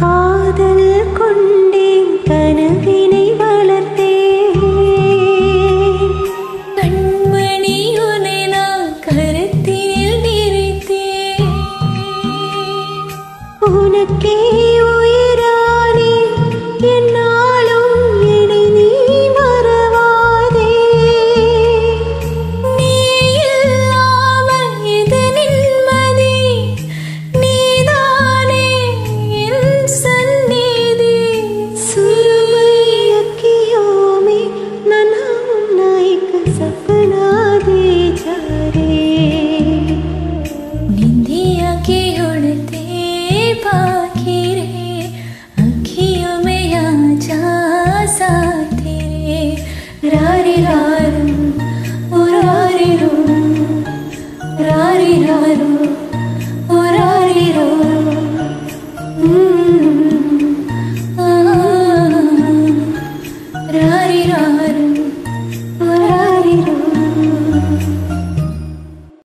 காதல் கொண்டேன் கனவினை வளர்த்தேன். கண்மணி உனை நான் உனக்கே बाकी रे अखियों में आजा साथी रे रारी रारू, ओ रारी रू, रारी रारू, ओ रारी रो। हम्म, रारी रारू।